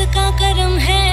का करम है।